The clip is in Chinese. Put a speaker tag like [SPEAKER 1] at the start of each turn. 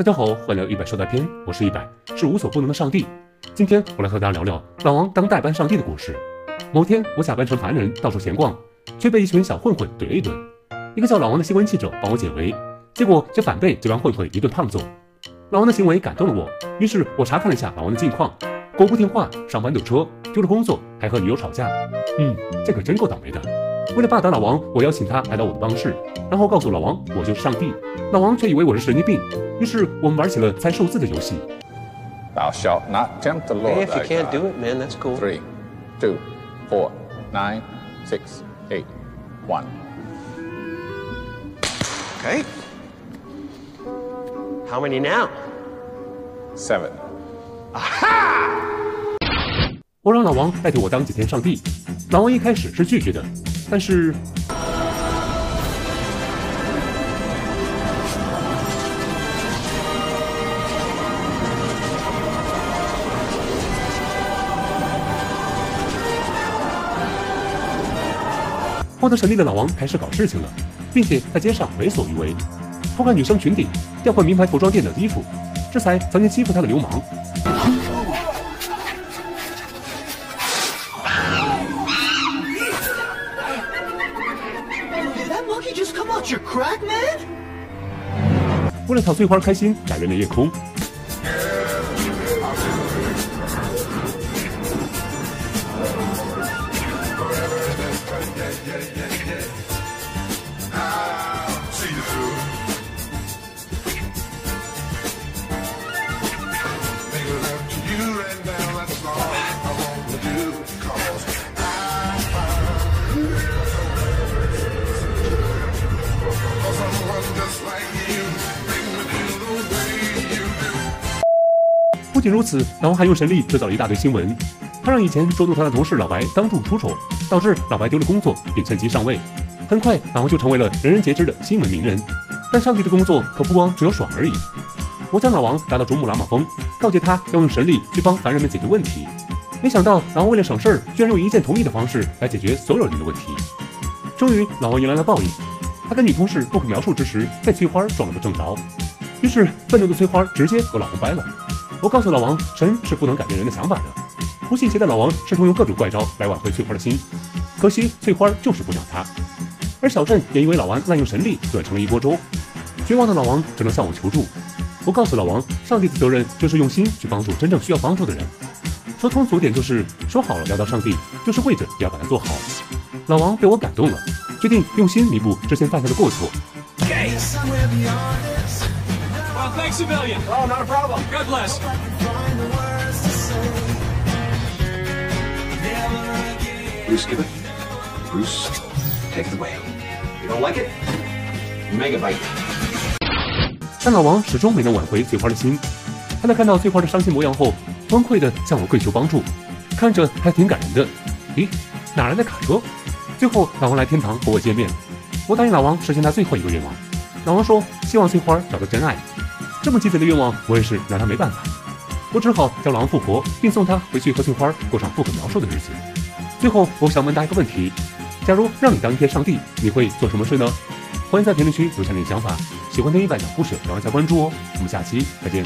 [SPEAKER 1] 大家好，欢迎来到一百说大篇，我是一百，是无所不能的上帝。今天我来和大家聊聊老王当代班上帝的故事。某天，我假扮成凡人到处闲逛，却被一群小混混怼了一顿。一个叫老王的新闻记者帮我解围，结果却反被这帮混混一顿胖揍。老王的行为感动了我，于是我查看了一下老王的近况，狗不听话，上班堵车，丢了工作，还和女友吵架。嗯，这可真够倒霉的。为了报答老王，我邀请他来到我的办公室，然后告诉老王我就是上帝。老王却以为我是神经病，于是我们玩起了猜数字的游戏。
[SPEAKER 2] Thou shalt not tempt the Lord
[SPEAKER 3] Hey, if you can't do it, man, that's cool.
[SPEAKER 2] Three, two, four, nine, six, eight, one.
[SPEAKER 3] Okay. How many now?
[SPEAKER 2] Seven. Ah!
[SPEAKER 1] 我让老王代替我当几天上帝。老王一开始是拒绝的，但是获得神力的老王开始搞事情了，并且在街上为所欲为，偷看女生裙底，调换名牌服装店的衣服，制裁曾经欺负他的流氓。
[SPEAKER 4] Crack, man?
[SPEAKER 1] 为了讨翠花开心，改变了夜空。不仅如此，老王还用神力制造了一大堆新闻。他让以前捉弄他的同事老白当众出丑，导致老白丢了工作，并趁机上位。很快，老王就成为了人人皆知的新闻名人。但上帝的工作可不光只有爽而已。我将老王拉到珠穆朗玛峰，告诫他要用神力去帮凡人们解决问题。没想到老王为了省事儿，居然用一键同意的方式来解决所有人的问题。终于，老王迎来了报应。他跟女同事不可描述之时，被翠花撞了个正着。于是，愤怒的翠花直接和老王掰了。我告诉老王，神是不能改变人的想法的。不信邪的老王试图用各种怪招来挽回翠花的心，可惜翠花就是不鸟他。而小镇也因为老王滥用神力，乱成了一锅粥。绝望的老王只能向我求助。我告诉老王，上帝的责任就是用心去帮助真正需要帮助的人。说通俗点就是，说好了要到上帝，就是跪着也要把它做好。老王被我感动了，决定用心弥补之前犯下的过错。
[SPEAKER 5] Well, thanks a million. Oh, not a problem. God bless.
[SPEAKER 3] Bruce, give it. Bruce, take it away. You don't like it? Megabyte.
[SPEAKER 1] 但老王始终没能挽回翠花的心。他在看到翠花的伤心模样后，崩溃地向我跪求帮助，看着还挺感人的。咦，哪来的卡车？最后，老王来天堂和我见面，我答应老王实现他最后一个愿望。老王说希望翠花找到真爱。这么鸡贼的愿望，我也是拿他没办法。我只好将老王复活，并送他回去和翠花过上不可描述的日子。最后，我想问大家一个问题：假如让你当一天上帝，你会做什么事呢？欢迎在评论区留下你的想法。喜欢听一百讲故事，别忘加关注哦。我们下期再见。